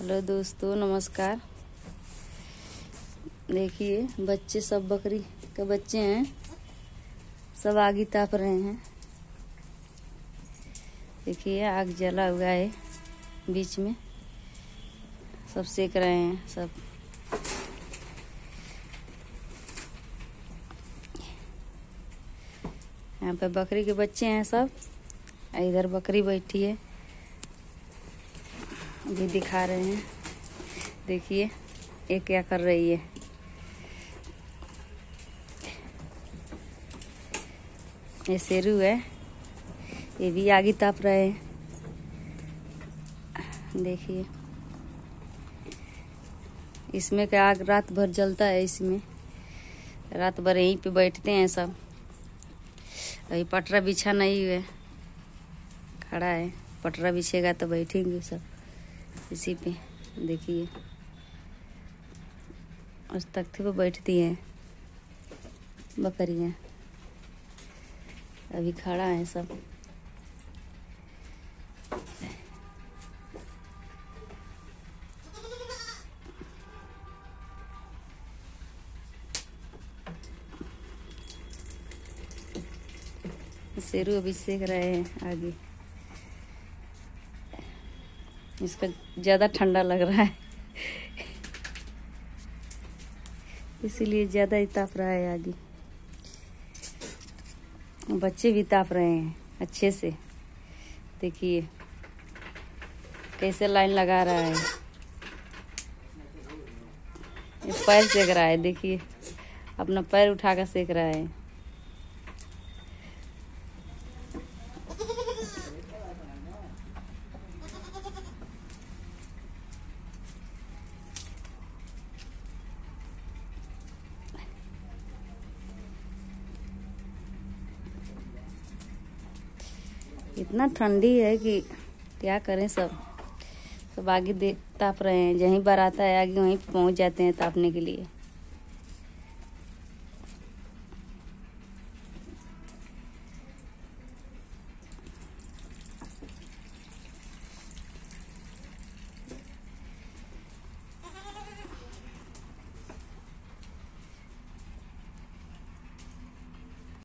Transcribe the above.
Hello दोस्तों, नमस्कार। देखिए, बच्चे सब बकरी के बच्चे हैं। सब आग ताप रहे हैं। देखिए, आग जला हुआ है बीच में। सब सेक रहे हैं, सब। यहाँ पे बकरी के बच्चे हैं सब। इधर बकरी बैठी है। भी दिखा रहे हैं। देखिए, ये क्या कर रही है। ये शेरू है। ये भी आगे ताप रहे हैं। देखिए। इसमें क्या आग रात भर जलता है इसमें? रात भर यहीं पे बैठते हैं सब। अभी पटरा बिछा नहीं है। खड़ा है। पटरा बिछेगा तो बैठेंगे सब। इसी पे, देखिए। उस तख्ते पे बैठती है बकरियाँ अभी खड़ा है सब। शेरू अभी सेक रहे हैं आगे। इसका ज़्यादा ठंडा लग रहा है। इसीलिए ज़्यादा ही ताप रहा है आगे। बच्चे भी ताप रहे हैं, अच्छे से। देखिए, कैसे लाइन लगा रहा है। पैर सेक रहा है, देखिए। अपना पैर उठा कर सेक रहा है। इतना ठंडी है कि क्या करें सब। सब आगे देख ताप रहे हैं। जहीं बार आता है आगे वहीं पहुँच जाते हैं तापने के लिए।